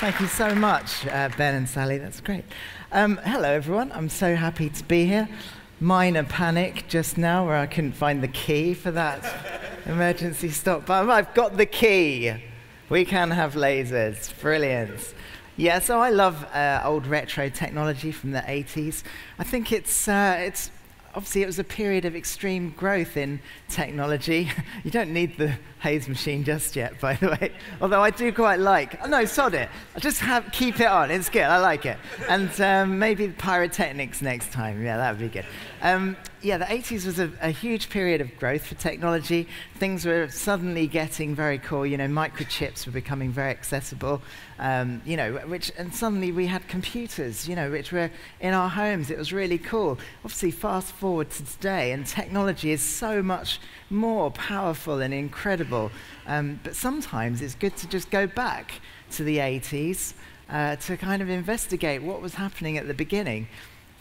Thank you so much, uh, Ben and Sally. That's great. Um, hello, everyone. I'm so happy to be here. Minor panic just now where I couldn't find the key for that emergency stop button. I've got the key. We can have lasers. Brilliant. Yeah, so I love uh, old retro technology from the 80s. I think it's, uh, it's obviously it was a period of extreme growth in technology. you don't need the haze machine just yet, by the way. Although I do quite like. Oh, no, sod it. I'll just have, keep it on. It's good. I like it. And um, maybe pyrotechnics next time. Yeah, that would be good. Um, yeah, the 80s was a, a, huge period of growth for technology. Things were suddenly getting very cool. You know, microchips were becoming very accessible. Um, you know, which and suddenly we had computers. You know, which were in our homes. It was really cool. Obviously, fast forward to today, and technology is so much more powerful and incredible. Um, but sometimes it's good to just go back to the 80s uh, to kind of investigate what was happening at the beginning.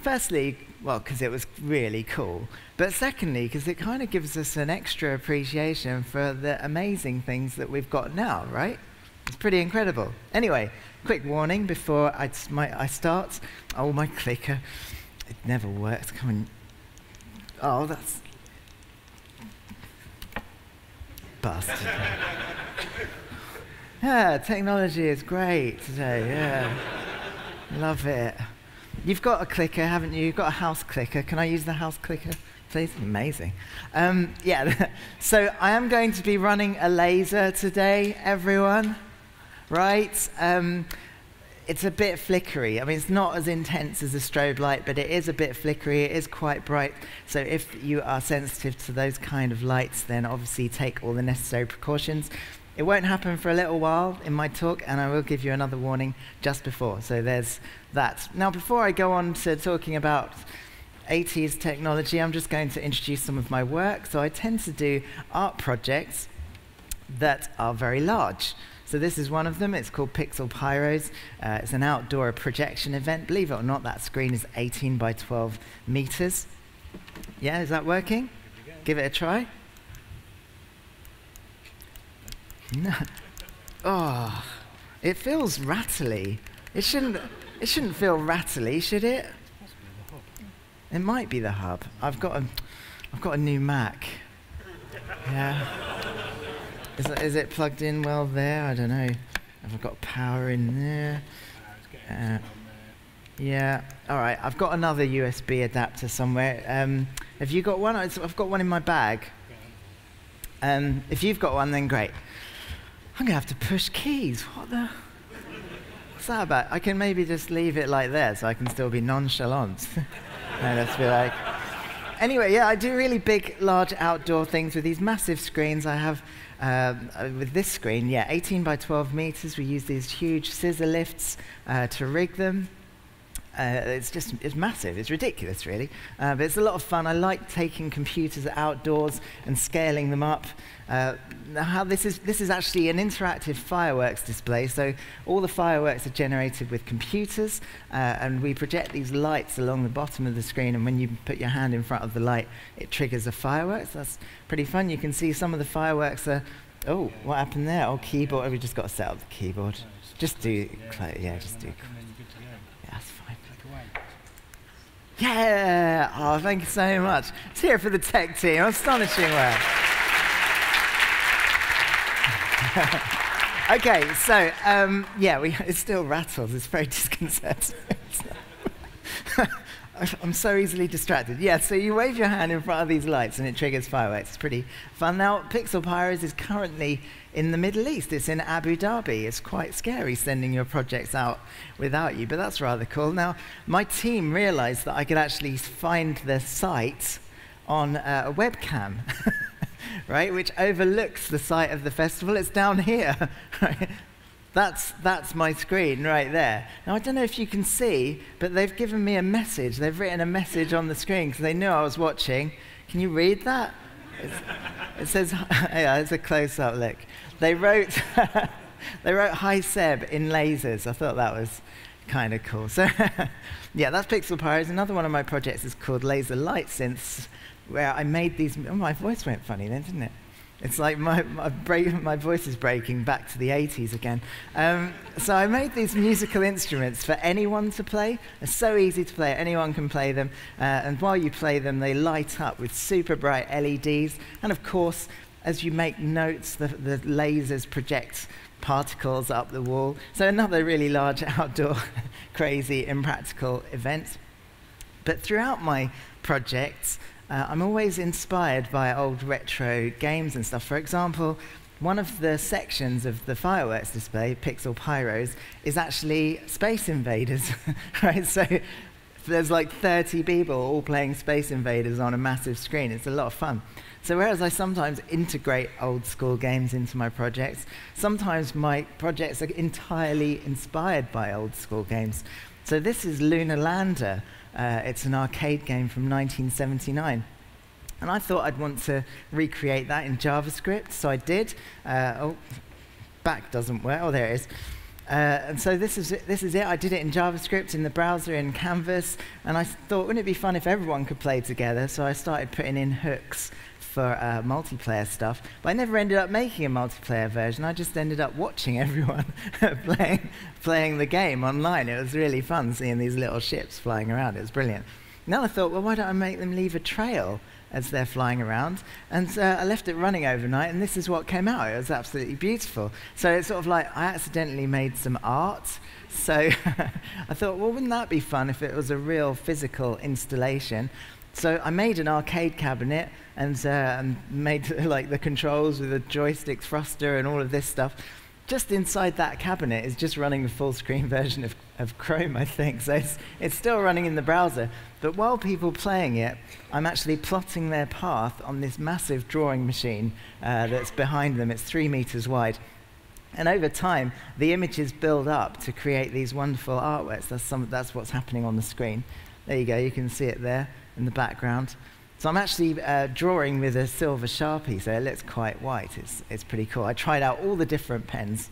Firstly, well, because it was really cool. But secondly, because it kind of gives us an extra appreciation for the amazing things that we've got now, right? It's pretty incredible. Anyway, quick warning before I, my, I start. Oh, my clicker. It never works. Come on. Oh, that's. Bastard. yeah, technology is great today. Yeah. Love it. You've got a clicker, haven't you? You've got a house clicker. Can I use the house clicker, please? Amazing. Um, yeah, so I am going to be running a laser today, everyone. Right? Um, it's a bit flickery. I mean, it's not as intense as a strobe light, but it is a bit flickery. It is quite bright. So if you are sensitive to those kind of lights, then obviously take all the necessary precautions. It won't happen for a little while in my talk, and I will give you another warning just before. So there's that. Now, before I go on to talking about 80s technology, I'm just going to introduce some of my work. So I tend to do art projects that are very large. So this is one of them. It's called Pixel Pyros. Uh, it's an outdoor projection event. Believe it or not, that screen is 18 by 12 meters. Yeah, is that working? Give it a try. No. Oh, it feels rattly. It shouldn't. It shouldn't feel rattly, should it? It might be the hub. I've got a. I've got a new Mac. Yeah. Is, is it plugged in well there? I don't know. Have I got power in there? Uh, yeah. All right. I've got another USB adapter somewhere. Um, have you got one? I've got one in my bag. Um, if you've got one, then great. I'm going to have to push keys. What the? What's that about? I can maybe just leave it like that so I can still be nonchalant. and just be like. Anyway, yeah, I do really big, large outdoor things with these massive screens. I have, um, uh, with this screen, yeah, 18 by 12 meters. We use these huge scissor lifts uh, to rig them. Uh, it's just it's massive. It's ridiculous, really. Uh, but it's a lot of fun. I like taking computers outdoors and scaling them up. Uh, how this is this is actually an interactive fireworks display. So all the fireworks are generated with computers, uh, and we project these lights along the bottom of the screen. And when you put your hand in front of the light, it triggers a fireworks. That's pretty fun. You can see some of the fireworks are. Oh, what happened there? Oh, keyboard. We just got to set up the keyboard. Just do, yeah, just do. Yeah! Oh, thank you so much. Let's hear it for the tech team. Astonishing work. okay, so um, yeah, we, it still rattles. It's very disconcerting. I'm so easily distracted. Yeah, so you wave your hand in front of these lights and it triggers fireworks. It's pretty fun. Now, Pixel Pyros is currently in the Middle East. It's in Abu Dhabi. It's quite scary sending your projects out without you, but that's rather cool. Now, my team realized that I could actually find the site on uh, a webcam, right, which overlooks the site of the festival. It's down here? That's, that's my screen right there. Now, I don't know if you can see, but they've given me a message. They've written a message on the screen because they knew I was watching. Can you read that? It says, yeah, it's a close-up look. They wrote, they wrote "Hi Seb" in lasers. I thought that was kind of cool. So, yeah, that's Pixel Pyros. Another one of my projects is called Laser Light Synths, where I made these. Oh, my voice went funny then, didn't it? It's like my, my, my voice is breaking back to the 80s again. Um, so I made these musical instruments for anyone to play. They're so easy to play, anyone can play them. Uh, and while you play them, they light up with super bright LEDs. And of course, as you make notes, the, the lasers project particles up the wall. So another really large outdoor, crazy, impractical event. But throughout my projects, uh, I'm always inspired by old retro games and stuff. For example, one of the sections of the fireworks display, Pixel Pyros, is actually Space Invaders, right? So there's like 30 people all playing Space Invaders on a massive screen. It's a lot of fun. So whereas I sometimes integrate old school games into my projects, sometimes my projects are entirely inspired by old school games. So this is Lunar Lander, uh, it's an arcade game from 1979. And I thought I'd want to recreate that in JavaScript, so I did. Uh, oh, back doesn't work. Oh, there it is. Uh, and so this is, it, this is it. I did it in JavaScript, in the browser, in Canvas. And I thought, wouldn't it be fun if everyone could play together? So I started putting in hooks for uh, multiplayer stuff. But I never ended up making a multiplayer version. I just ended up watching everyone playing, playing the game online. It was really fun seeing these little ships flying around. It was brilliant. Now I thought, well, why don't I make them leave a trail as they're flying around? And uh, I left it running overnight, and this is what came out. It was absolutely beautiful. So it's sort of like I accidentally made some art. So I thought, well, wouldn't that be fun if it was a real physical installation? So I made an arcade cabinet and, uh, and made like the controls with a joystick thruster and all of this stuff. Just inside that cabinet is just running the full screen version of, of Chrome, I think. So it's, it's still running in the browser. But while people playing it, I'm actually plotting their path on this massive drawing machine uh, that's behind them. It's three meters wide. And over time, the images build up to create these wonderful artworks. That's, some, that's what's happening on the screen. There you go, you can see it there in the background. So I'm actually uh, drawing with a silver Sharpie, so it looks quite white. It's, it's pretty cool. I tried out all the different pens.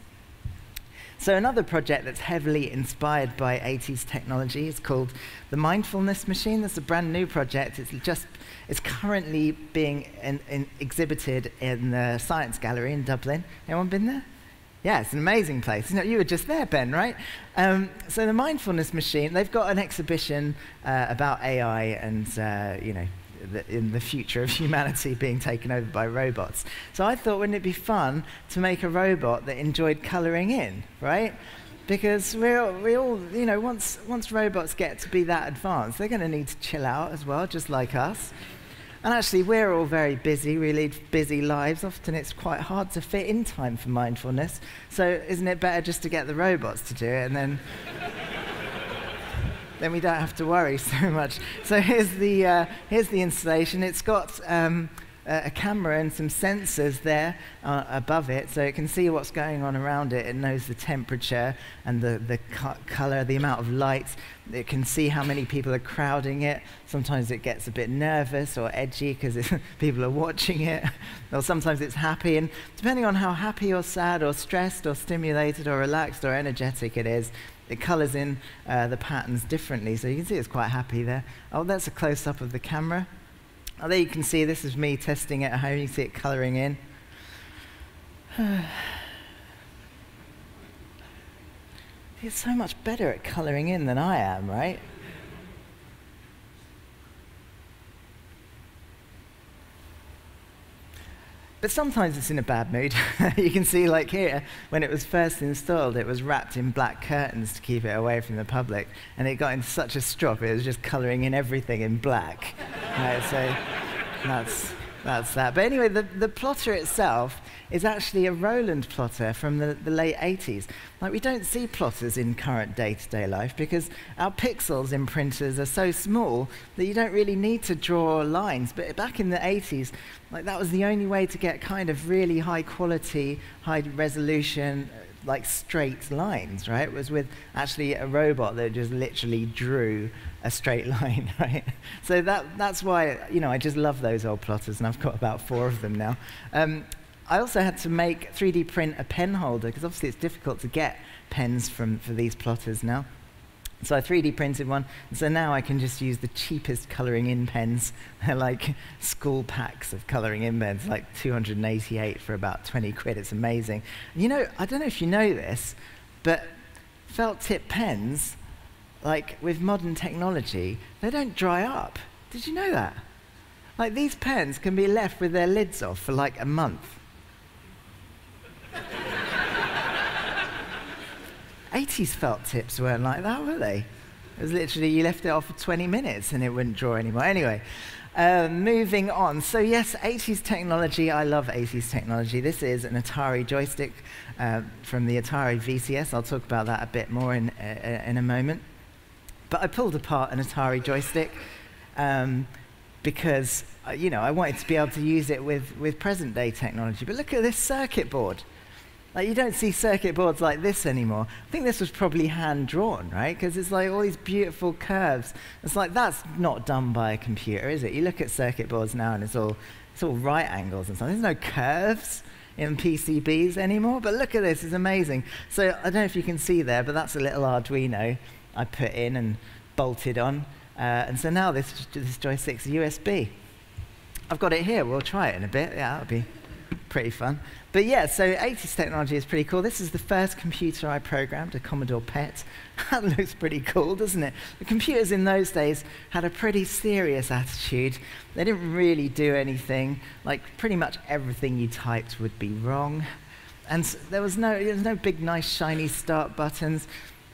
So another project that's heavily inspired by 80s technology is called the Mindfulness Machine. That's a brand new project. It's just it's currently being in, in exhibited in the Science Gallery in Dublin. Anyone been there? Yeah, it's an amazing place. You, know, you were just there, Ben, right? Um, so the Mindfulness Machine, they've got an exhibition uh, about AI and, uh, you know, in the future of humanity being taken over by robots. So I thought, wouldn't it be fun to make a robot that enjoyed colouring in, right? Because we all, we all, you know, once, once robots get to be that advanced, they're going to need to chill out as well, just like us. And actually, we're all very busy. We lead busy lives. Often it's quite hard to fit in time for mindfulness. So, isn't it better just to get the robots to do it and then. Then we don't have to worry so much. So here's the, uh, here's the installation. It's got um, a camera and some sensors there uh, above it, so it can see what's going on around it. It knows the temperature and the, the co- color, the amount of light. It can see how many people are crowding it. Sometimes it gets a bit nervous or edgy because people are watching it. or sometimes it's happy. And depending on how happy or sad or stressed or stimulated or relaxed or energetic it is, it colors in uh, the patterns differently. So you can see it's quite happy there. Oh, that's a close up of the camera. Oh, there you can see this is me testing it at home. You can see it colouring in. It's so much better at colouring in than I am, right? But sometimes it's in a bad mood. you can see, like here, when it was first installed, it was wrapped in black curtains to keep it away from the public. And it got in such a strop, it was just colouring in everything in black. right, so that's, that's that. But anyway, the, the plotter itself is actually a Roland plotter from the, the late 80s. Like, we don't see plotters in current day to day life because our pixels in printers are so small that you don't really need to draw lines. But back in the 80s, like, that was the only way to get kind of really high quality, high resolution, like straight lines, right? It was with actually a robot that just literally drew a straight line, right? So that, that's why, you know, I just love those old plotters, and I've got about four of them now. Um, I also had to make 3D print a pen holder, because obviously it's difficult to get pens from, for these plotters now. So I 3D printed one, so now I can just use the cheapest colouring in pens. They're like school packs of colouring in pens, like 288 for about 20 quid. It's amazing. You know, I don't know if you know this, but felt tip pens, like with modern technology, they don't dry up. Did you know that? Like these pens can be left with their lids off for like a month. 80s felt tips weren't like that, were they? It was literally you left it off for 20 minutes and it wouldn't draw anymore. Anyway, uh, moving on. So, yes, 80s technology. I love 80s technology. This is an Atari joystick uh, from the Atari VCS. I'll talk about that a bit more in, uh, in a moment. But I pulled apart an Atari joystick um, because, you know, I wanted to be able to use it with, with present day technology. But look at this circuit board. Like you don't see circuit boards like this anymore. I think this was probably hand drawn, right? Because it's like all these beautiful curves. It's like that's not done by a computer, is it? You look at circuit boards now and it's all it's all right angles and stuff. There's no curves in PCBs anymore. But look at this, it's amazing. So I don't know if you can see there, but that's a little Arduino I put in and bolted on. Uh, and so now this, this joystick's USB. I've got it here. We'll try it in a bit. Yeah, that'll be pretty fun. But yeah, so 80s technology is pretty cool. This is the first computer I programmed, a Commodore PET. that looks pretty cool, doesn't it? The computers in those days had a pretty serious attitude. They didn't really do anything. Like, pretty much everything you typed would be wrong. And there was no, there was no big, nice, shiny start buttons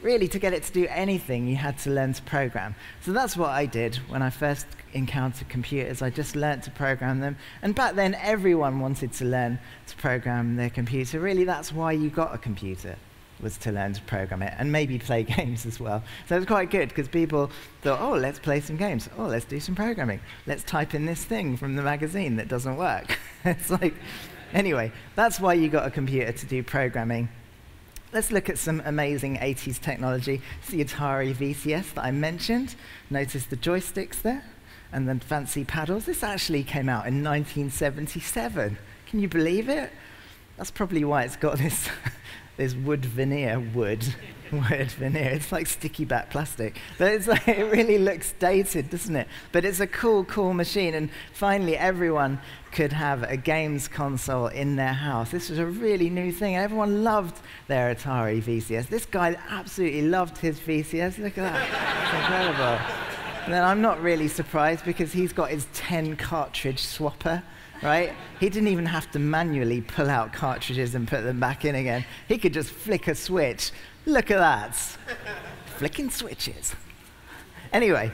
really, to get it to do anything, you had to learn to program. So that's what I did when I first encountered computers. I just learned to program them. And back then, everyone wanted to learn to program their computer. Really, that's why you got a computer was to learn to program it and maybe play games as well. So it was quite good because people thought, oh, let's play some games. Oh, let's do some programming. Let's type in this thing from the magazine that doesn't work. it's like, anyway, that's why you got a computer to do programming Let's look at some amazing 80s technology. It's the Atari VCS that I mentioned. Notice the joysticks there and then fancy paddles. This actually came out in 1977. Can you believe it? That's probably why it's got this, this wood veneer, wood, wood veneer. It's like sticky back plastic. But like, it really looks dated, doesn't it? But it's a cool, cool machine. And finally, everyone could have a games console in their house. This was a really new thing. Everyone loved their Atari VCS. This guy absolutely loved his VCS. Look at that. It's incredible. Then I'm not really surprised because he's got his 10 cartridge swapper right? He didn't even have to manually pull out cartridges and put them back in again. He could just flick a switch Look at that. Flicking switches. Anyway,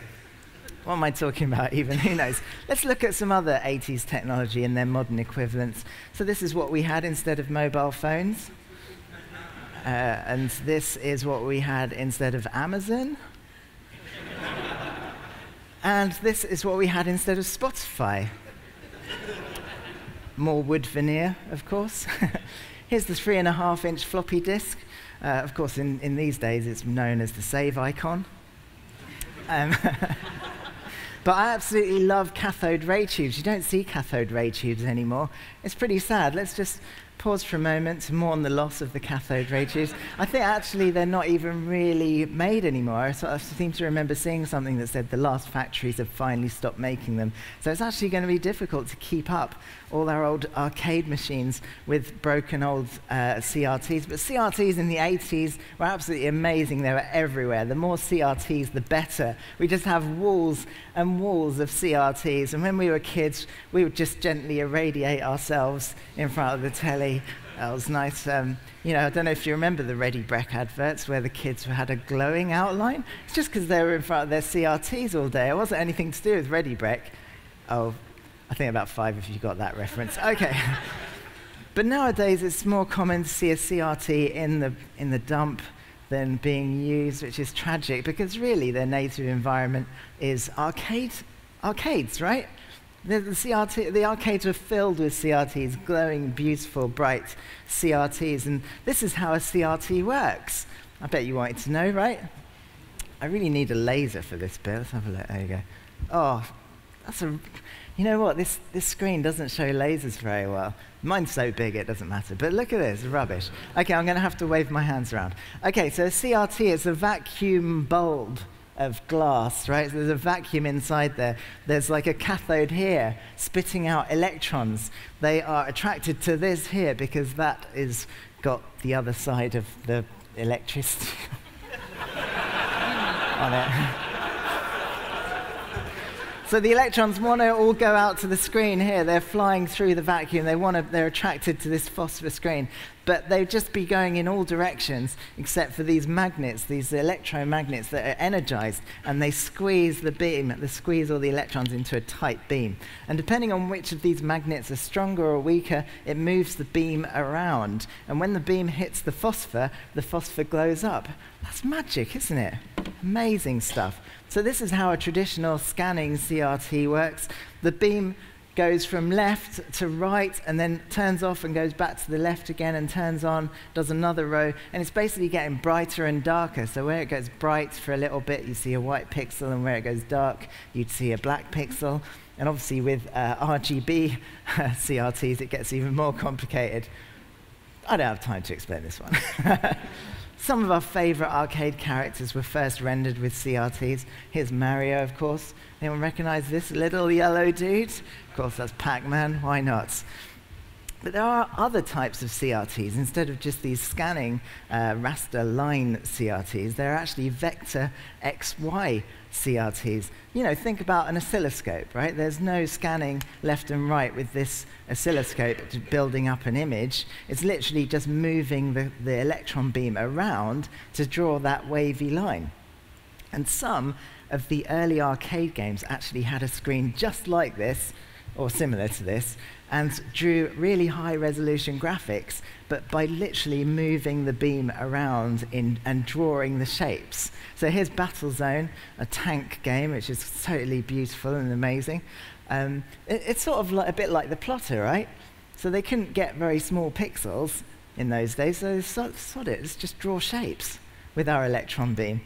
what am I talking about even? Who knows? Let's look at some other 80s technology and their modern equivalents. So this is what we had instead of mobile phones. Uh, and this is what we had instead of Amazon. And this is what we had instead of Spotify. More wood veneer, of course. Here's the three and a half inch floppy disk. Uh, of course, in, in these days, it's known as the save icon. Um, but I absolutely love cathode ray tubes. You don't see cathode ray tubes anymore. It's pretty sad. Let's just pause for a moment to mourn the loss of the cathode tubes. I think actually they're not even really made anymore. I seem to remember seeing something that said the last factories have finally stopped making them. So it's actually going to be difficult to keep up all our old arcade machines with broken old uh, CRTs. But CRTs in the 80s were absolutely amazing. They were everywhere. The more CRTs, the better. We just have walls and walls of CRTs. And when we were kids, we would just gently irradiate ourselves in front of the telly. That was nice. Um, you know, I don't know if you remember the Ready Brek adverts where the kids had a glowing outline. It's just because they were in front of their CRTs all day. It wasn't anything to do with Ready Brek. Oh, I think about five if you got that reference. Okay. but nowadays it's more common to see a CRT in the, in the dump than being used, which is tragic because really their native environment is arcade, arcades, right? The, the, CRT, the arcades are filled with CRTs, glowing, beautiful, bright CRTs, and this is how a CRT works. I bet you wanted to know, right? I really need a laser for this bit. Let's have a look. There you go. Oh, that's a You know what? This, this screen doesn't show lasers very well. Mine's so big it doesn't matter. But look at this, rubbish. Okay, I'm going to have to wave my hands around. Okay, so a CRT is a vacuum bulb of glass, right? So there's a vacuum inside there. There's like a cathode here spitting out electrons. They are attracted to this here because that is got the other side of the electricity on it. So the electrons want to all go out to the screen here. They're flying through the vacuum. They want to, they're attracted to this phosphor screen. But they'd just be going in all directions except for these magnets, these electromagnets that are energized, and they squeeze the beam, they squeeze all the electrons into a tight beam. And depending on which of these magnets are stronger or weaker, it moves the beam around. And when the beam hits the phosphor, the phosphor glows up. That's magic, isn't it? Amazing stuff. So this is how a traditional scanning CRT works. The beam goes from left to right and then turns off and goes back to the left again and turns on, does another row, and it's basically getting brighter and darker. So where it goes bright for a little bit, you see a white pixel, and where it goes dark, you'd see a black pixel. And obviously with uh, RGB CRTs, it gets even more complicated. I don't have time to explain this one. Some of our favorite arcade characters were first rendered with CRTs. Here's Mario, of course. Anyone recognize this little yellow dude? Of course, that's Pac-Man. Why not? But there are other types of CRTs. Instead of just these scanning uh, raster line CRTs, there are actually vector XY CRTs. You know, think about an oscilloscope, right? There's no scanning left and right with this oscilloscope building up an image. It's literally just moving the, the electron beam around to draw that wavy line. And some of the early arcade games actually had a screen just like this, or similar to this, and drew really high resolution graphics, but by literally moving the beam around in, and drawing the shapes. So here's Battlezone, a tank game, which is totally beautiful and amazing. Um, it, it's sort of like, a bit like the plotter, right? So they couldn't get very small pixels in those days, so sod, sod it, let's just draw shapes with our electron beam.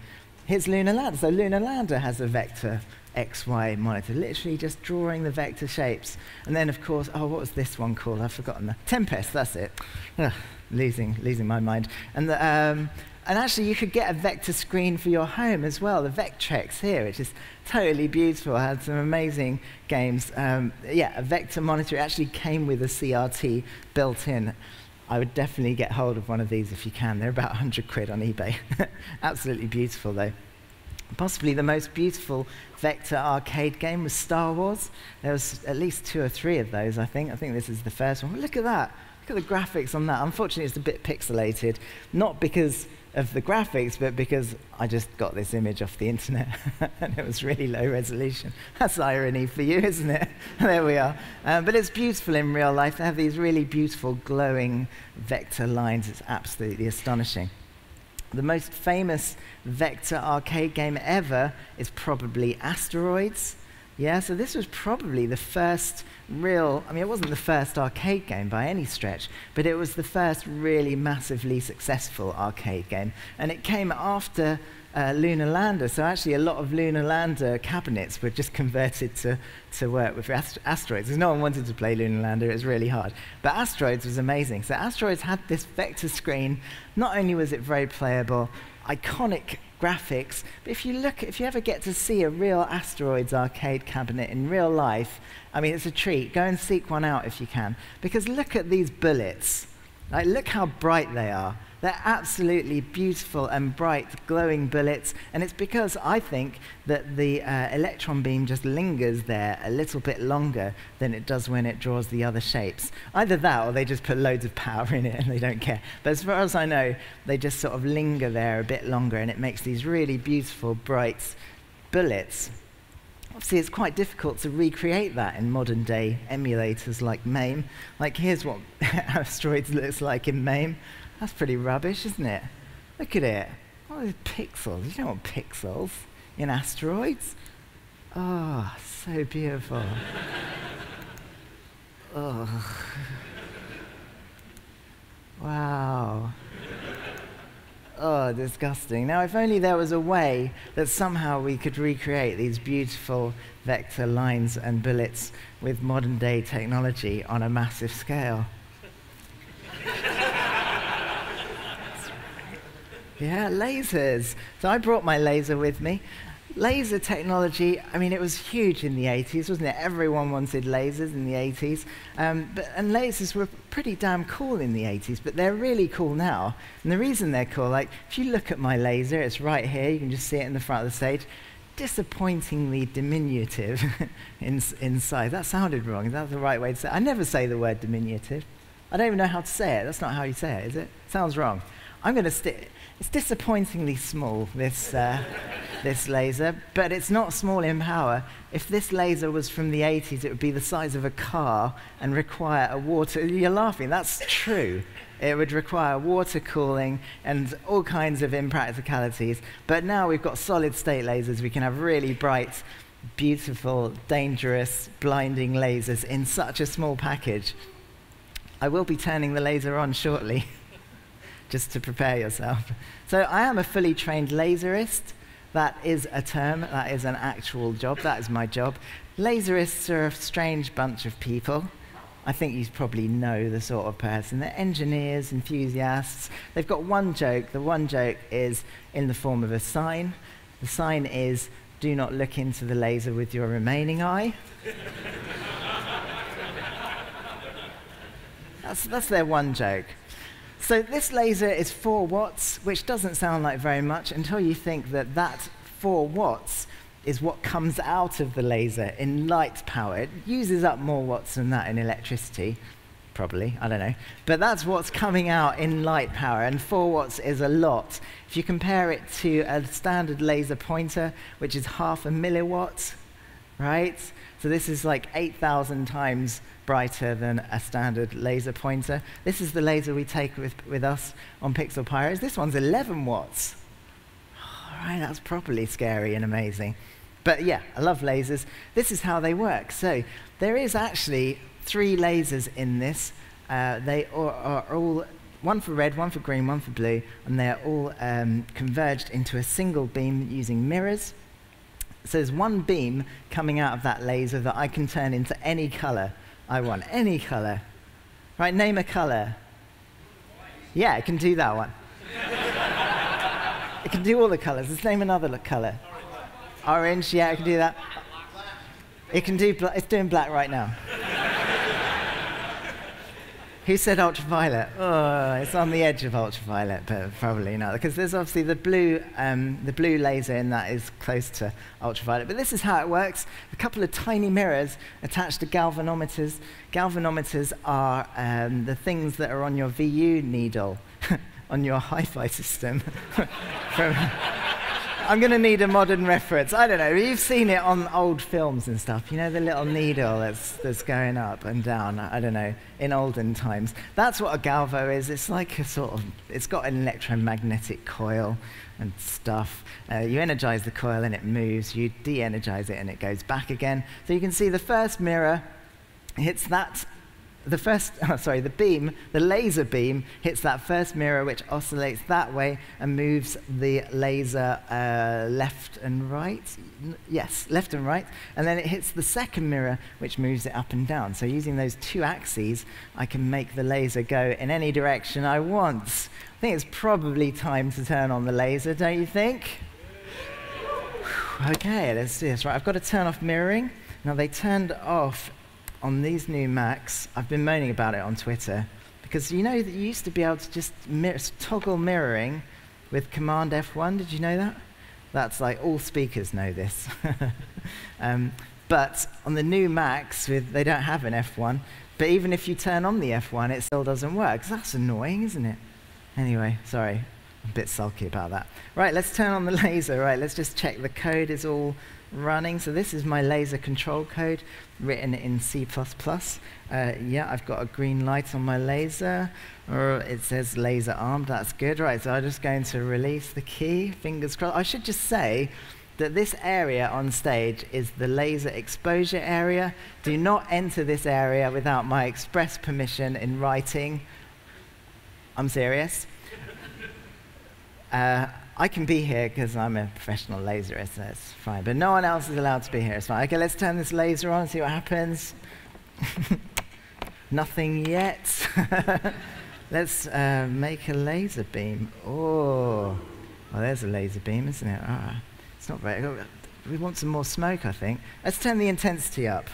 Here's Lunar Lander. So Lunar Lander has a vector XY monitor, literally just drawing the vector shapes. And then, of course, oh, what was this one called? I've forgotten. The Tempest, that's it. Ugh, losing, losing my mind. And, the, um, and actually, you could get a vector screen for your home as well, the Vectrex here, which is totally beautiful. It had some amazing games. Um, yeah, a vector monitor actually came with a CRT built in. I would definitely get hold of one of these if you can. They're about 100 quid on eBay. Absolutely beautiful, though. Possibly the most beautiful vector arcade game was Star Wars. There was at least two or three of those, I think. I think this is the first one. Look at that. Look at the graphics on that. Unfortunately, it's a bit pixelated, not because of the graphics, but because I just got this image off the internet and it was really low resolution. That's irony for you, isn't it? there we are. Uh, but it's beautiful in real life. They have these really beautiful glowing vector lines. It's absolutely astonishing. The most famous vector arcade game ever is probably Asteroids. Yeah, so this was probably the first real, I mean, it wasn't the first arcade game by any stretch, but it was the first really massively successful arcade game. And it came after uh, Lunar Lander, so actually a lot of Lunar Lander cabinets were just converted to, to work with ast asteroids, because no one wanted to play Lunar Lander, it was really hard. But Asteroids was amazing. So Asteroids had this vector screen, not only was it very playable, iconic graphics. But if you look, if you ever get to see a real asteroids arcade cabinet in real life, I mean, it's a treat. Go and seek one out if you can. Because look at these bullets. Like, look how bright they are. They're absolutely beautiful and bright, glowing bullets, and it's because I think that the uh, electron beam just lingers there a little bit longer than it does when it draws the other shapes. Either that, or they just put loads of power in it and they don't care. But as far as I know, they just sort of linger there a bit longer, and it makes these really beautiful, bright bullets. Obviously, it's quite difficult to recreate that in modern day emulators like MAME. Like, here's what Asteroids looks like in MAME. That's pretty rubbish, isn't it? Look at it. What are pixels? You don't want pixels in asteroids. Oh, so beautiful. oh. Wow. oh, disgusting. Now, if only there was a way that somehow we could recreate these beautiful vector lines and bullets with modern day technology on a massive scale. yeah, lasers. So I brought my laser with me laser technology, I mean, it was huge in the 80s, wasn't it? Everyone wanted lasers in the 80s. Um, but, and lasers were pretty damn cool in the 80s, but they're really cool now. And the reason they're cool, like, if you look at my laser, it's right here, you can just see it in the front of the stage. Disappointingly diminutive in, size. That sounded wrong. Is that the right way to say it? I never say the word diminutive. I don't even know how to say it. That's not how you say it, is it? Sounds wrong. I'm going to stick. It's disappointingly small, this, uh, this laser, but it's not small in power. If this laser was from the 80s, it would be the size of a car and require a water. You're laughing, that's true. It would require water cooling and all kinds of impracticalities. But now we've got solid state lasers. We can have really bright, beautiful, dangerous, blinding lasers in such a small package. I will be turning the laser on shortly. just to prepare yourself. So I am a fully trained laserist. That is a term, that is an actual job, that is my job. Laserists are a strange bunch of people. I think you probably know the sort of person. They're engineers, enthusiasts. They've got one joke. The one joke is in the form of a sign. The sign is, do not look into the laser with your remaining eye. that's, that's their one joke. So this laser is 4 watts, which doesn't sound like very much until you think that that 4 watts is what comes out of the laser in light power. It uses up more watts than that in electricity, probably, I don't know. But that's what's coming out in light power, and 4 watts is a lot. If you compare it to a standard laser pointer, which is half a milliwatt, right? So this is like 8,000 times brighter than a standard laser pointer. This is the laser we take with, with us on Pixel Pyros. This one's 11 watts. All right, that's properly scary and amazing. But yeah, I love lasers. This is how they work. So there is actually three lasers in this. Uh, they are, are, all one for red, one for green, one for blue, and they're all um, converged into a single beam using mirrors. So there's one beam coming out of that laser that I can turn into any color I want any color. Right, name a color. Yeah, it can do that one. it can do all the colors. Let's name another color. Orange, yeah, it can do that. It can do, it's doing black right now. Who said ultraviolet? Oh, it's on the edge of ultraviolet, but probably not, because there's obviously the blue, um, the blue laser in that is close to ultraviolet. But this is how it works: a couple of tiny mirrors attached to galvanometers. Galvanometers are um, the things that are on your VU needle, on your hi-fi system. I'm going to need a modern reference. I don't know. You've seen it on old films and stuff. You know, the little needle that's, that's going up and down, I don't know, in olden times. That's what a galvo is. It's like a sort of, it's got an electromagnetic coil and stuff. Uh, you energize the coil and it moves. You de energize it and it goes back again. So you can see the first mirror hits that the first, oh, sorry, the beam, the laser beam hits that first mirror, which oscillates that way and moves the laser uh, left and right. yes, left and right. And then it hits the second mirror, which moves it up and down. So using those two axes, I can make the laser go in any direction I want. I think it's probably time to turn on the laser, don't you think? okay, let's do this. Right, I've got to turn off mirroring. Now, they turned off on these new Macs, I've been moaning about it on Twitter, because you know that you used to be able to just mir toggle mirroring with Command F1. Did you know that? That's like all speakers know this. um, but on the new Macs, with, they don't have an F1. But even if you turn on the F1, it still doesn't work. That's annoying, isn't it? Anyway, sorry, I'm a bit sulky about that. Right, let's turn on the laser. Right, let's just check the code is all running. So this is my laser control code written in C++. Uh, yeah, I've got a green light on my laser. Or it says laser armed. That's good. Right, so I'm just going to release the key. Fingers crossed. I should just say that this area on stage is the laser exposure area. Do not enter this area without my express permission in writing. I'm serious. Uh, I can be here because I'm a professional laserist, so it's fine. But no one else is allowed to be here. It's fine. Okay, let's turn this laser on and see what happens. Nothing yet. let's uh, make a laser beam. Oh, well, there's a laser beam, isn't it? Ah, it's not very. We want some more smoke, I think. Let's turn the intensity up.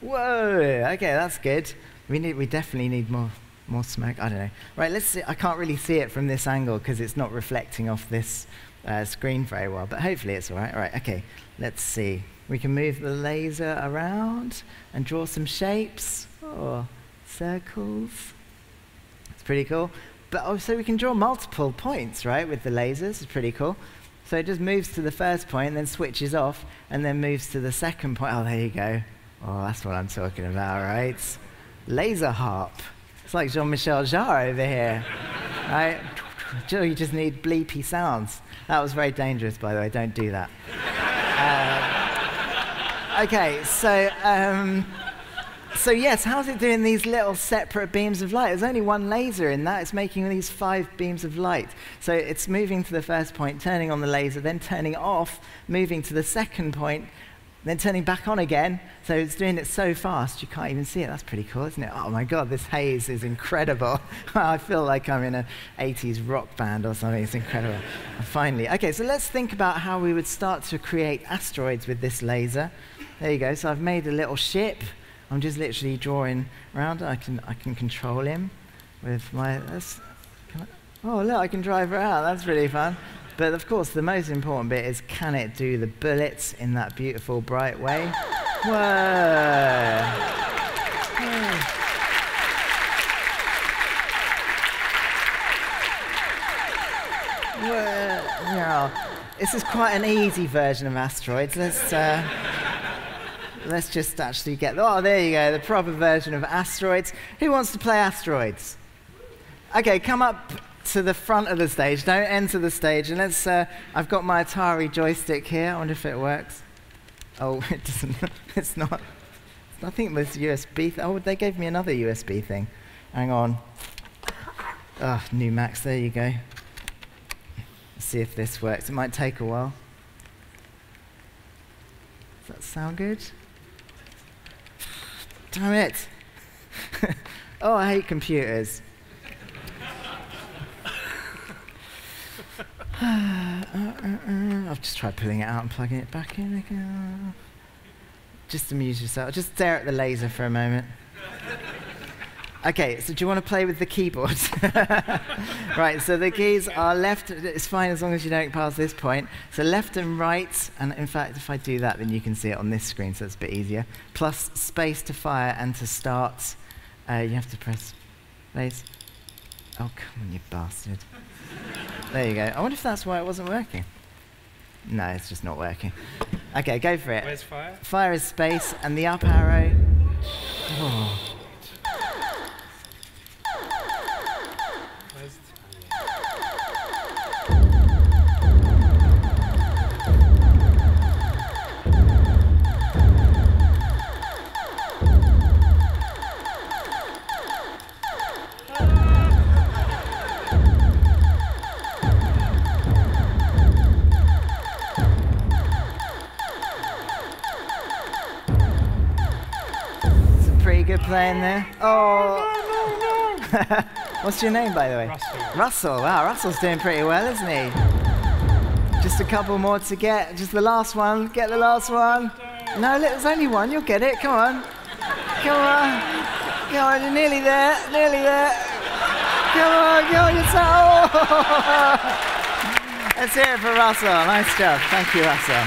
Whoa, okay, that's good. We, need, we definitely need more, more smoke. I don't know. Right, let's see. I can't really see it from this angle because it's not reflecting off this uh, screen very well, but hopefully it's all right. All right, okay, let's see. We can move the laser around and draw some shapes. or circles. It's pretty cool. But also we can draw multiple points, right, with the lasers. It's pretty cool. So it just moves to the first point, then switches off, and then moves to the second point. Oh, there you go. Oh, that's what I'm talking about, right? Laser harp. Like Jean-Michel Jarre over here, right? You just need bleepy sounds. That was very dangerous, by the way. Don't do that. Uh, okay, so um, so yes, how's it doing these little separate beams of light? There's only one laser in that. It's making these five beams of light. So it's moving to the first point, turning on the laser, then turning off, moving to the second point, then turning back on again. So it's doing it so fast you can't even see it. That's pretty cool, isn't it? Oh my God, this haze is incredible. I feel like I'm in an 80s rock band or something. It's incredible. Finally. Okay, so let's think about how we would start to create asteroids with this laser. There you go. So I've made a little ship. I'm just literally drawing around. I can, I can control him with my. Oh, look, I can drive around. That's really fun. But of course, the most important bit is can it do the bullets in that beautiful, bright way? Whoa. Well, yeah. This is quite an easy version of asteroids. Let's, uh, let's just actually get. Oh, there you go, the proper version of asteroids. Who wants to play asteroids? Okay, come up to the front of the stage. Don't enter the stage. And let's, uh, I've got my Atari joystick here. I wonder if it works. Oh, it doesn't. it's not. I think this USB. Th oh, they gave me another USB thing. Hang on. Ah, oh, new Macs. There you go. Let's see if this works. It might take a while. Does that sound good? Damn it. oh, I hate computers. I've just tried pulling it out and plugging it back in again. Just amuse yourself. Just stare at the laser for a moment. Okay, so do you want to play with the keyboard? right, so the keys are left, it's fine as long as you don't pass this point. So left and right, and in fact, if I do that, then you can see it on this screen, so it's a bit easier. Plus space to fire and to start. Uh, you have to press space. Oh, come on, you bastard. There you go. I wonder if that's why it wasn't working. No, it's just not working. Okay, go for it. Where's fire? Fire is space, and the up arrow. Oh. What's your name, by the way? Russell. Russell. Wow, Russell's doing pretty well, isn't he? Just a couple more to get. Just the last one. Get the last one. No, there's only one. You'll get it. Come on. Come on. Come on. You're nearly there. Nearly there. Come on. Come on. You're so. Let's hear it for Russell. Nice job. Thank you, Russell.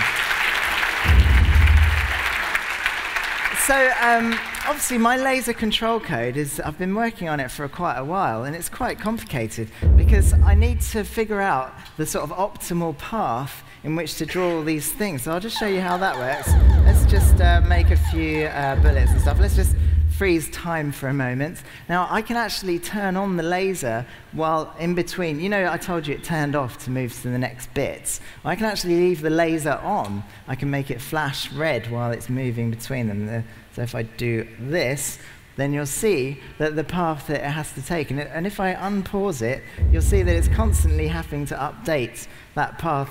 So, um, obviously my laser control code is, I've been working on it for quite a while and it's quite complicated because I need to figure out the sort of optimal path in which to draw all these things. So I'll just show you how that works. Let's just uh, make a few uh, bullets and stuff. Let's just freeze time for a moment. Now, I can actually turn on the laser while in between. You know, I told you it turned off to move to the next bits. I can actually leave the laser on. I can make it flash red while it's moving between them. Uh, so if I do this, then you'll see that the path that it has to take. And, and if I unpause it, you'll see that it's constantly having to update that path.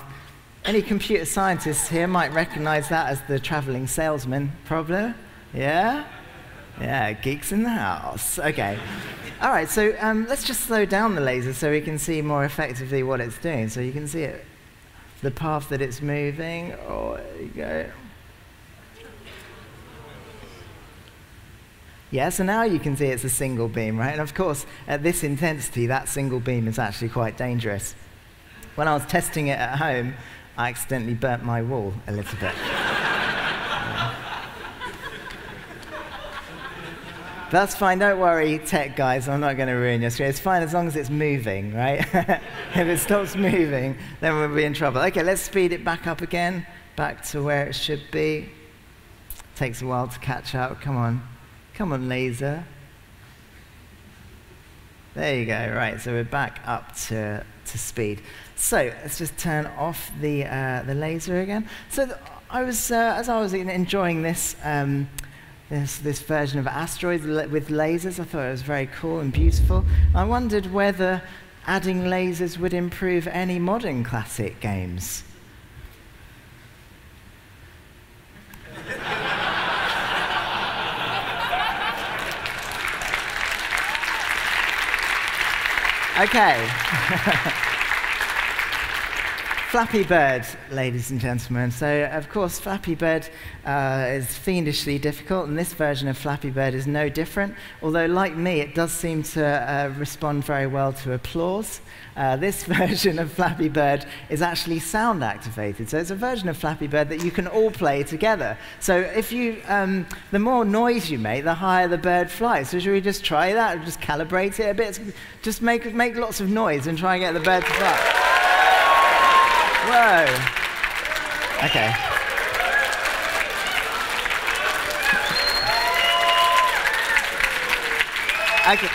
Any computer scientists here might recognize that as the traveling salesman problem. Yeah? Yeah, geeks in the house. Okay. All right, so um, let's just slow down the laser so we can see more effectively what it's doing. So you can see it, the path that it's moving. Oh, there you go. Yeah, so now you can see it's a single beam, right? And of course, at this intensity, that single beam is actually quite dangerous. When I was testing it at home, I accidentally burnt my wall a little bit. That's fine, don't worry, tech guys, I'm not going to ruin your screen. It's fine as long as it's moving, right? if it stops moving, then we'll be in trouble. Okay, let's speed it back up again, back to where it should be. Takes a while to catch up, come on. Come on, laser. There you go, right, so we're back up to, to speed. So let's just turn off the, uh, the laser again. So I was, uh, as I was enjoying this, um, this, this version of asteroids with lasers. I thought it was very cool and beautiful. I wondered whether adding lasers would improve any modern classic games. okay. Flappy Bird, ladies and gentlemen. So, of course, Flappy Bird uh, is fiendishly difficult, and this version of Flappy Bird is no different. Although, like me, it does seem to uh, respond very well to applause. Uh, this version of Flappy Bird is actually sound activated. So, it's a version of Flappy Bird that you can all play together. So, if you, um, the more noise you make, the higher the bird flies. So, should we just try that? Just calibrate it a bit? Just make, make lots of noise and try and get the bird to fly. Whoa. Okay. Okay.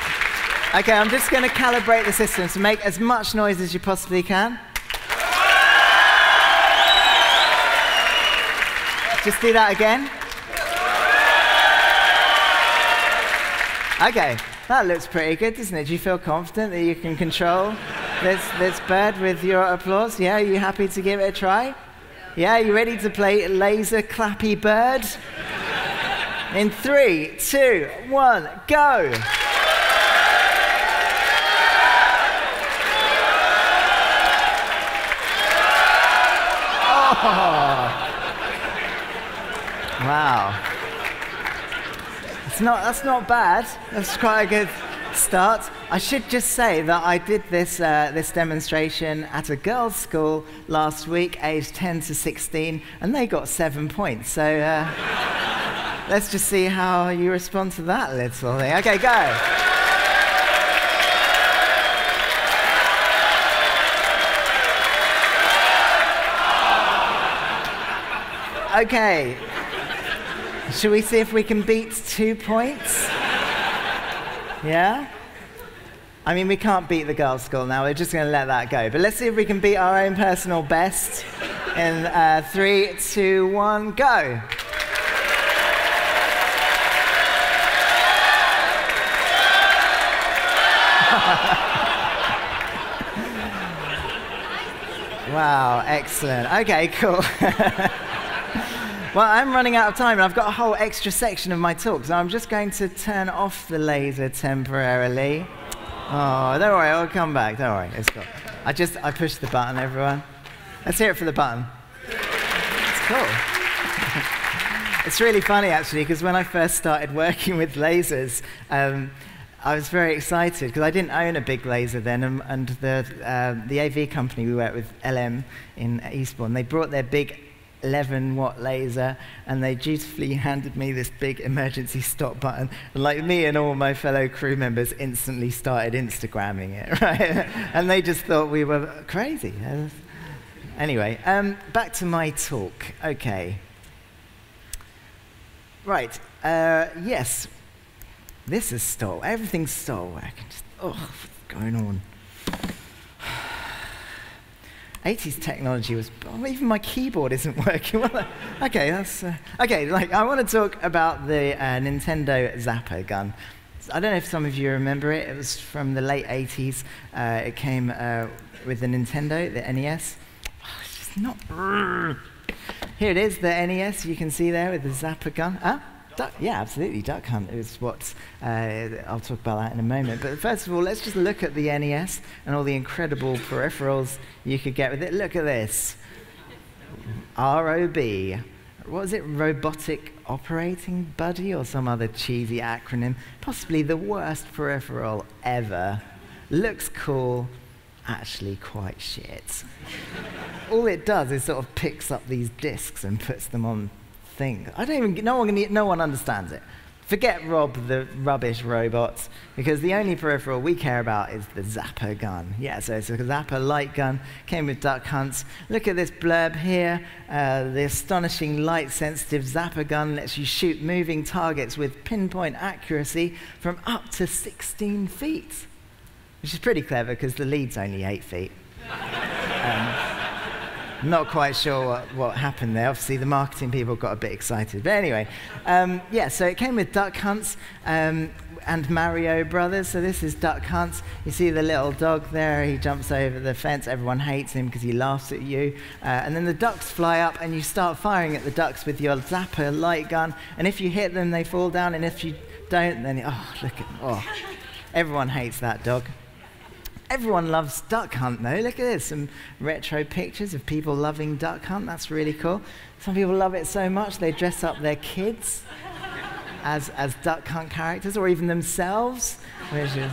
Okay, I'm just going to calibrate the system to make as much noise as you possibly can. Just do that again. Okay, that looks pretty good, doesn't it? Do you feel confident that you can control this, bird with your applause? Yeah, are you happy to give it a try? Yeah, you ready to play Laser Clappy Bird? In three, two, one, go! Oh. Wow. It's not, that's not bad. That's quite a good start. I should just say that I did this, uh, this demonstration at a girls' school last week, aged 10 to 16, and they got seven points. So uh, let's just see how you respond to that little thing. Okay, go. Okay, should we see if we can beat two points? Yeah? I mean, we can't beat the girls' school now. We're just going to let that go. But let's see if we can beat our own personal best in uh, three, two, one, go. wow, excellent. Okay, cool. Well, I'm running out of time, and I've got a whole extra section of my talk, so I'm just going to turn off the laser temporarily. Oh, don't worry, I'll come back. Don't worry, it's cool. I just I pushed the button, everyone. Let's hear it for the button. It's cool. it's really funny actually, because when I first started working with lasers. Um, I was very excited because I didn't own a big laser then, and, and the, uh, the AV company we worked with, LM in Eastbourne, they brought their big 11 watt laser, and they dutifully handed me this big emergency stop button. And like me and all my fellow crew members instantly started Instagramming it, right? and they just thought we were crazy. Anyway, um, back to my talk. Okay. Right. Uh, yes. This is stole. Everything's stole. I can just. Oh, what's going on? 80s technology was, even my keyboard isn't working. okay, that's, uh, okay, like, I want to talk about the uh, Nintendo Zapper gun. I don't know if some of you remember it. It was from the late 80s. Uh, it came uh, with the Nintendo, the NES. Oh, it's just not. Here it is, the NES. You can see there with the Zapper gun. Huh? Duck, yeah, absolutely. Duck Hunt is what uh, I'll talk about that in a moment. But first of all, let's just look at the NES and all the incredible peripherals you could get with it. Look at this ROB. What was it? Robotic Operating Buddy or some other cheesy acronym? Possibly the worst peripheral ever. Looks cool, actually quite shit. all it does is sort of picks up these discs and puts them on thing. I don't even, no one, no one understands it. Forget Rob, the rubbish robots, because the only peripheral we care about is the Zapper gun. Yeah, so it's a Zapper light gun, came with duck hunts. Look at this blurb here. Uh, the astonishing light sensitive Zapper gun lets you shoot moving targets with pinpoint accuracy from up to 16 feet, which is pretty clever because the lead's only 8 feet. not quite sure what, what happened there. Obviously, the marketing people got a bit excited. But anyway, um, yeah, so it came with Duck Hunts um, and Mario Brothers. So this is Duck Hunts. You see the little dog there. He jumps over the fence. Everyone hates him because he laughs at you. Uh, and then the ducks fly up, and you start firing at the ducks with your Zapper light gun. And if you hit them, they fall down. And if you don't, then, oh, look at, oh. Everyone hates that dog. Everyone loves Duck Hunt, though. Look at this some retro pictures of people loving Duck Hunt. That's really cool. Some people love it so much they dress up their kids as, as Duck Hunt characters, or even themselves, which is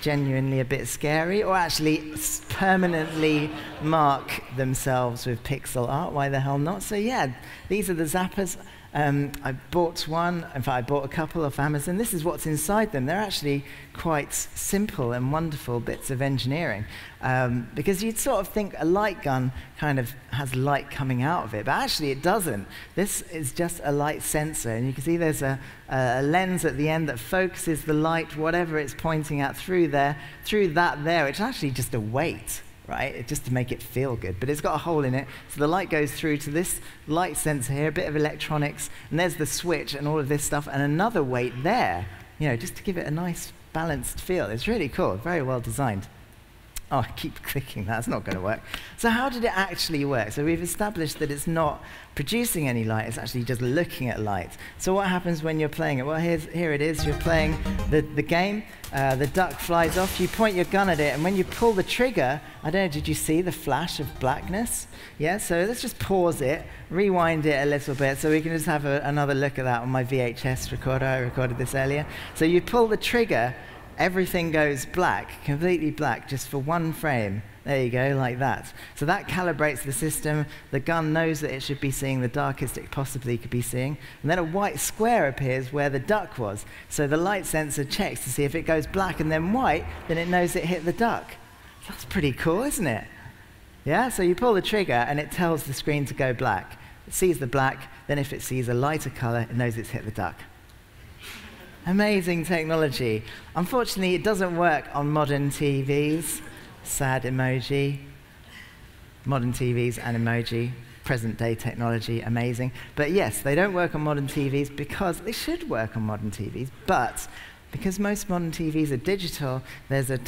genuinely a bit scary, or actually permanently mark themselves with pixel art. Why the hell not? So, yeah, these are the zappers. Um, I bought one, in fact, I bought a couple off Amazon. This is what's inside them. They're actually quite simple and wonderful bits of engineering. Um, because you'd sort of think a light gun kind of has light coming out of it, but actually it doesn't. This is just a light sensor, and you can see there's a, a lens at the end that focuses the light, whatever it's pointing at, through there, through that there, which is actually just a weight right? Just to make it feel good. But it's got a hole in it, so the light goes through to this light sensor here, a bit of electronics, and there's the switch and all of this stuff, and another weight there, you know, just to give it a nice balanced feel. It's really cool, very well designed. Oh, I keep clicking, that's not going to work. So how did it actually work? So we've established that it's not producing any light, it's actually just looking at light. So what happens when you're playing it? Well, here it is, you're playing the, the game, uh, the duck flies off, you point your gun at it, and when you pull the trigger, I don't know, did you see the flash of blackness? Yeah, so let's just pause it, rewind it a little bit, so we can just have a, another look at that on my VHS recorder, I recorded this earlier. So you pull the trigger, everything goes black, completely black, just for one frame. There you go, like that. So that calibrates the system. The gun knows that it should be seeing the darkest it possibly could be seeing. And then a white square appears where the duck was. So the light sensor checks to see if it goes black and then white, then it knows it hit the duck. That's pretty cool, isn't it? Yeah, so you pull the trigger and it tells the screen to go black. It sees the black, then if it sees a lighter color, it knows it's hit the duck. Amazing technology. Unfortunately, it doesn't work on modern TVs. Sad emoji. Modern TVs and emoji. Present day technology, amazing. But yes, they don't work on modern TVs because they should work on modern TVs, but because most modern TVs are digital, there's a,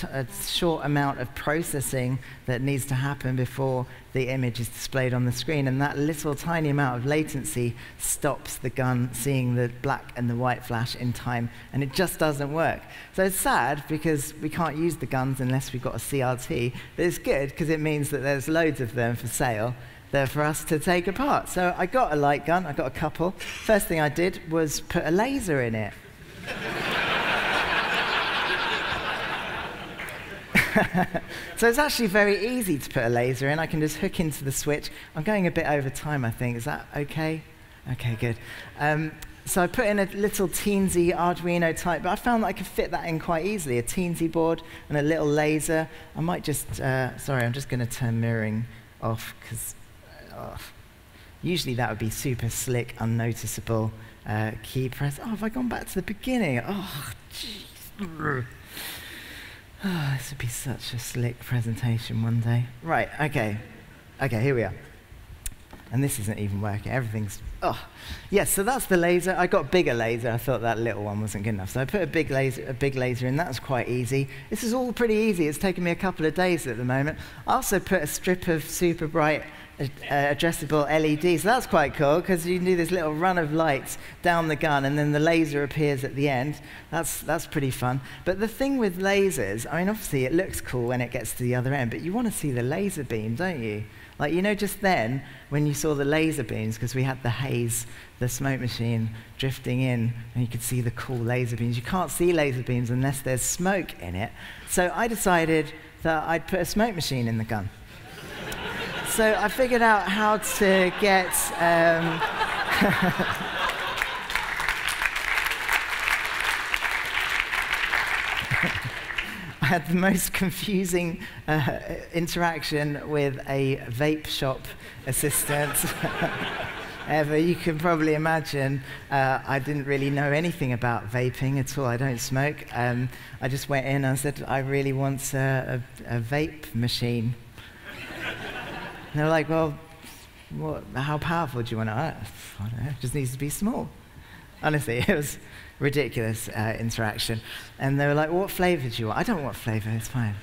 short amount of processing that needs to happen before the image is displayed on the screen, and that little tiny amount of latency stops the gun seeing the black and the white flash in time, and it just doesn't work. So it's sad because we can't use the guns unless we've got a CRT, but it's good because it means that there's loads of them for sale there for us to take apart. So I got a light gun, I got a couple. First thing I did was put a laser in it. so it's actually very easy to put a laser in. I can just hook into the switch. I'm going a bit over time, I think. Is that okay? Okay, good. Um, so I put in a little teensy Arduino type, but I found that I could fit that in quite easily. A teensy board and a little laser. I might just, uh, sorry, I'm just going to turn mirroring off because uh, usually that would be super slick, unnoticeable uh, key press. Oh, have I gone back to the beginning? Oh, jeez. Oh, this would be such a slick presentation one day. Right, okay. Okay, here we are. And this isn't even working. Everything's, oh. Yes, so that's the laser. I got bigger laser. I thought that little one wasn't good enough. So I put a big laser, a big laser in. That's quite easy. This is all pretty easy. It's taken me a couple of days at the moment. I also put a strip of super bright addressable LEDs. So that's quite cool because you can do this little run of lights down the gun and then the laser appears at the end. That's, that's pretty fun. But the thing with lasers, I mean, obviously it looks cool when it gets to the other end, but you want to see the laser beam, don't you? Like, you know, just then, when you saw the laser beams, because we had the haze, the smoke machine drifting in, and you could see the cool laser beams. You can't see laser beams unless there's smoke in it. So I decided that I'd put a smoke machine in the gun. So I figured out how to get. Um, had the most confusing uh, interaction with a vape shop assistant ever. You can probably imagine uh, I didn't really know anything about vaping at all. I don't smoke. Um, I just went in and said, I really want a, a, a vape machine. And they were like, well, what, how powerful do you want it? I don't know, it just needs to be small. Honestly, it was ridiculous uh, interaction. And they were like, what flavor do you want? I don't want flavor, it's fine.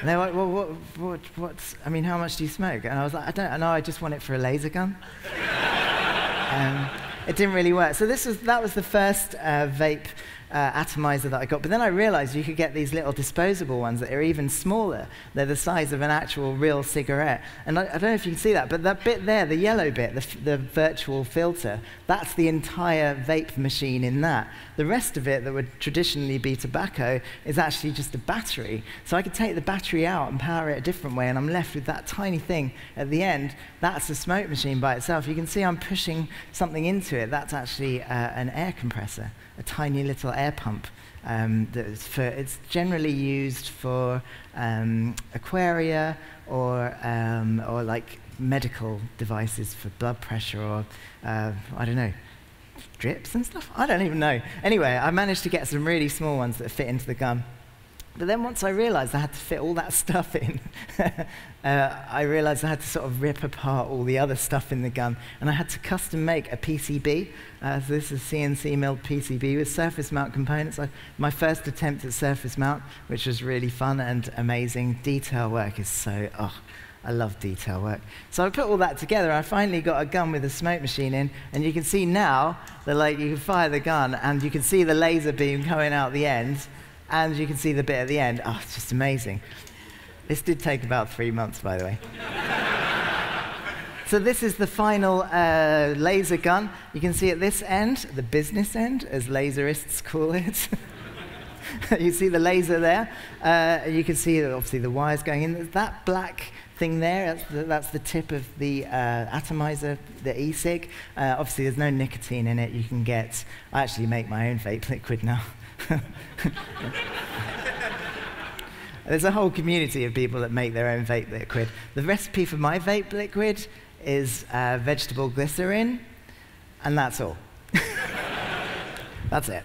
And they were like, well, what, what, what's, I mean, how much do you smoke? And I was like, I don't know, I just want it for a laser gun. um, it didn't really work. So this was, that was the first uh, vape uh, atomizer that I got. But then I realized you could get these little disposable ones that are even smaller. They're the size of an actual real cigarette. And I, I don't know if you can see that, but that bit there, the yellow bit, the, the virtual filter, that's the entire vape machine in that. The rest of it that would traditionally be tobacco is actually just a battery. So I could take the battery out and power it a different way, and I'm left with that tiny thing at the end. That's a smoke machine by itself. You can see I'm pushing something into it. That's actually uh, an air compressor a tiny little air pump. Um, for, it's generally used for um, aquaria or, um, or like medical devices for blood pressure or, uh, I don't know, drips and stuff? I don't even know. Anyway, I managed to get some really small ones that fit into the gun. But then once I realized I had to fit all that stuff in, uh, I realized I had to sort of rip apart all the other stuff in the gun. And I had to custom make a PCB. Uh, so this is CNC milled PCB with surface mount components. I, my first attempt at surface mount, which was really fun and amazing. Detail work is so, oh, I love detail work. So I put all that together. I finally got a gun with a smoke machine in, and you can see now that like you can fire the gun, and you can see the laser beam coming out the end and you can see the bit at the end. Oh, it's just amazing. This did take about three months, by the way. so this is the final uh, laser gun. You can see at this end, the business end, as laserists call it. you see the laser there. Uh, you can see, obviously, the wires going in. That black thing there, that's the, that's the tip of the uh, atomizer, the e-cig. Uh, obviously, there's no nicotine in it. You can get, I actually make my own vape liquid now. There's a whole community of people that make their own vape liquid. The recipe for my vape liquid is uh, vegetable glycerin, and that's all. that's it.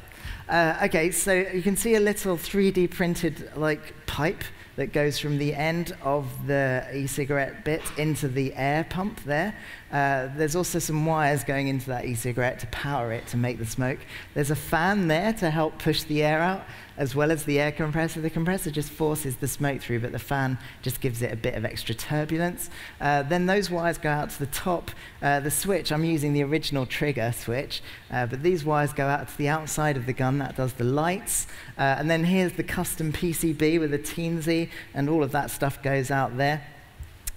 Uh, okay, so you can see a little 3D printed like pipe that goes from the end of the e-cigarette bit into the air pump there. Uh, there's also some wires going into that e-cigarette to power it to make the smoke. There's a fan there to help push the air out, as well as the air compressor. The compressor just forces the smoke through, but the fan just gives it a bit of extra turbulence. Uh, then those wires go out to the top. Uh, the switch, I'm using the original trigger switch, uh, but these wires go out to the outside of the gun. That does the lights. Uh, and then here's the custom PCB with a Teensy, and all of that stuff goes out there.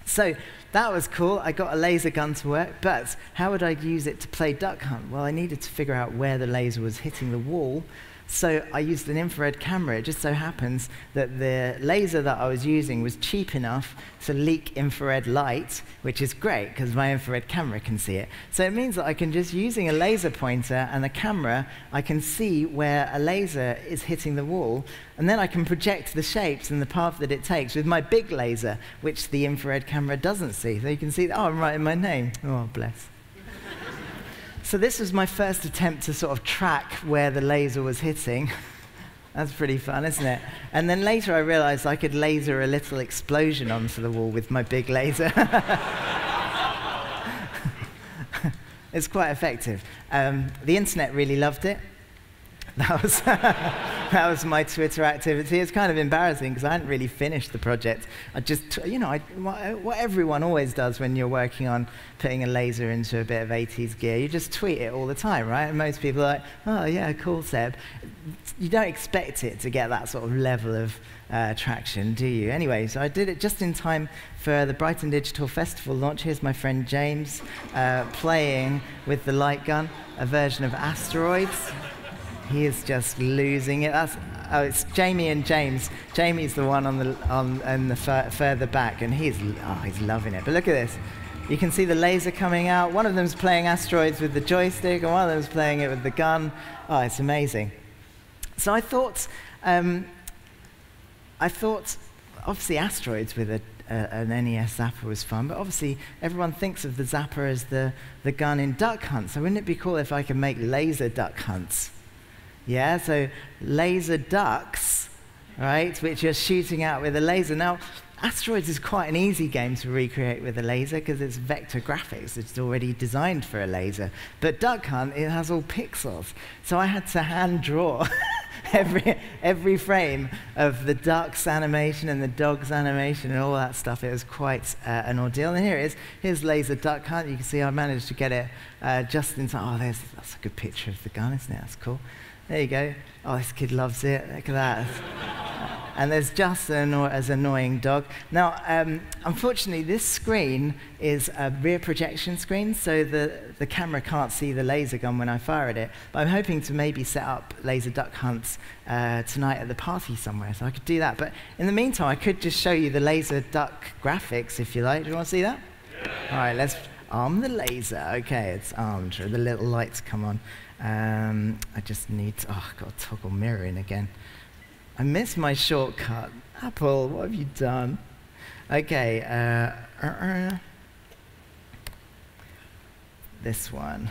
So that was cool. I got a laser gun to work, but how would I use it to play duck hunt? Well, I needed to figure out where the laser was hitting the wall so I used an infrared camera. It just so happens that the laser that I was using was cheap enough to leak infrared light, which is great because my infrared camera can see it. So it means that I can just using a laser pointer and a camera, I can see where a laser is hitting the wall, and then I can project the shapes and the path that it takes with my big laser, which the infrared camera doesn't see. So you can see, oh, I'm writing my name. Oh, bless. So this was my first attempt to sort of track where the laser was hitting. That's pretty fun, isn't it? And then later I realized I could laser a little explosion onto the wall with my big laser. it's quite effective. Um, the internet really loved it. That was, that was my Twitter activity. It's kind of embarrassing because I hadn't really finished the project. I just, you know, I, what everyone always does when you're working on putting a laser into a bit of 80s gear, you just tweet it all the time, right? And most people are like, oh, yeah, cool, Seb. You don't expect it to get that sort of level of uh, traction, do you? Anyway, so I did it just in time for the Brighton Digital Festival launch. Here's my friend James uh, playing with the light gun, a version of Asteroids. He is just losing it. That's, oh, it's Jamie and James. Jamie's the one on the on and the further back, and he's oh, he's loving it. But look at this. You can see the laser coming out. One of them's playing asteroids with the joystick, and one of them's playing it with the gun. Oh, it's amazing. So I thought, um, I thought, obviously asteroids with a, an NES Zapper was fun, but obviously everyone thinks of the Zapper as the, the gun in Duck Hunt. So wouldn't it be cool if I could make laser duck hunts? Yeah, so laser ducks, right, which you're shooting out with a laser. Now, Asteroids is quite an easy game to recreate with a laser because it's vector graphics. It's already designed for a laser. But Duck Hunt, it has all pixels. So I had to hand draw every, every frame of the duck's animation and the dog's animation and all that stuff. It was quite uh, an ordeal. And here it is. Here's Laser Duck Hunt. You can see I managed to get it uh, just in time. Oh, there's, that's a good picture of the gun, isn't it? That's cool. There you go. Oh, this kid loves it. Look at that. and there's just an as annoying dog. Now, um, unfortunately, this screen is a rear projection screen, so the, the camera can't see the laser gun when I fire at it. But I'm hoping to maybe set up laser duck hunts uh, tonight at the party somewhere, so I could do that. But in the meantime, I could just show you the laser duck graphics, if you like. Do you want to see that? Yeah. All right, let's arm the laser. Okay, it's armed. The little lights come on. Um, I just need to, oh, I've got to toggle mirroring again. I missed my shortcut. Apple, what have you done? Okay, uh, uh, uh, this one.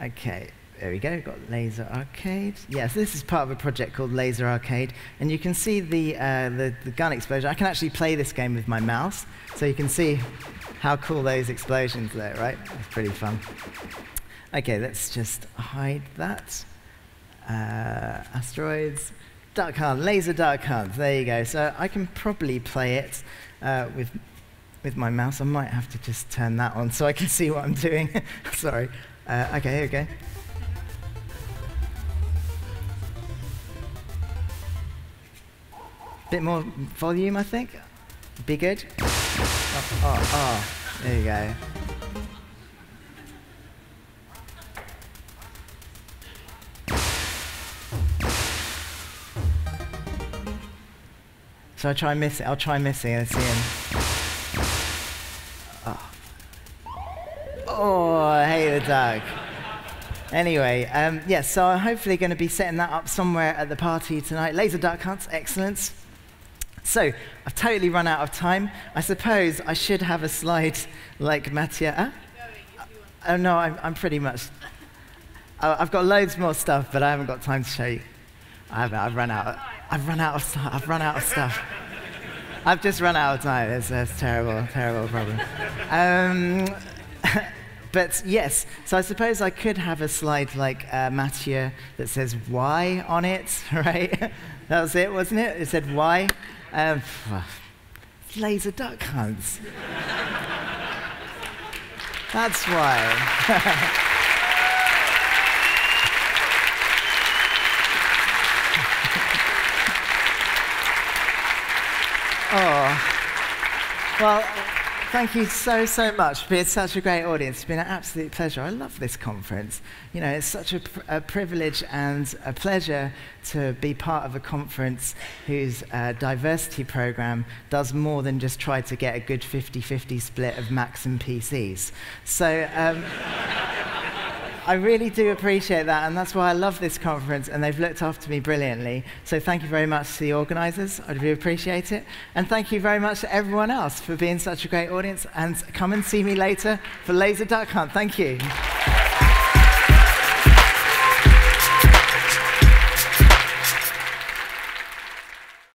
Okay, there we go, got Laser Arcade. Yes, this is part of a project called Laser Arcade, and you can see the, uh, the, the, gun explosion. I can actually play this game with my mouse, so you can see how cool those explosions look, right? It's pretty fun. Okay, let's just hide that. Uh, asteroids, Duck Hunt, Laser Duck Hunt, there you go. So I can probably play it uh, with, with my mouse. I might have to just turn that on so I can see what I'm doing. Sorry. Uh, okay, here we go. Bit more volume, I think. Be good. Oh, oh, oh. There you go. So I try and miss it. I'll try missing and see him. Oh, oh I hate the dog. Anyway, um, yes, yeah, so I'm hopefully going to be setting that up somewhere at the party tonight. Laser duck hunts, excellent. So, I've totally run out of time. I suppose I should have a slide like Mattia. Huh? Oh, no, I'm, I'm pretty much. I've got loads more stuff, but I haven't got time to show you. I haven't. I've run out. I've run out of stuff. I've run out of stuff. I've just run out of time. It's, a terrible, terrible problem. Um, but yes, so I suppose I could have a slide like uh, Mathieu that says why on it, right? that was it, wasn't it? It said why. Um, laser duck hunts. That's why. oh. Well, Thank you so, so much for being such a great audience. It's been an absolute pleasure. I love this conference. You know, it's such a, pr a privilege and a pleasure to be part of a conference whose uh, diversity program does more than just try to get a good 50-50 split of Macs and PCs. So, um, I really do appreciate that, and that's why I love this conference, and they've looked after me brilliantly. So thank you very much to the organisers. I really appreciate it. And thank you very much to everyone else for being such a great audience, and come and see me later for Laser Duck Hunt. Thank you.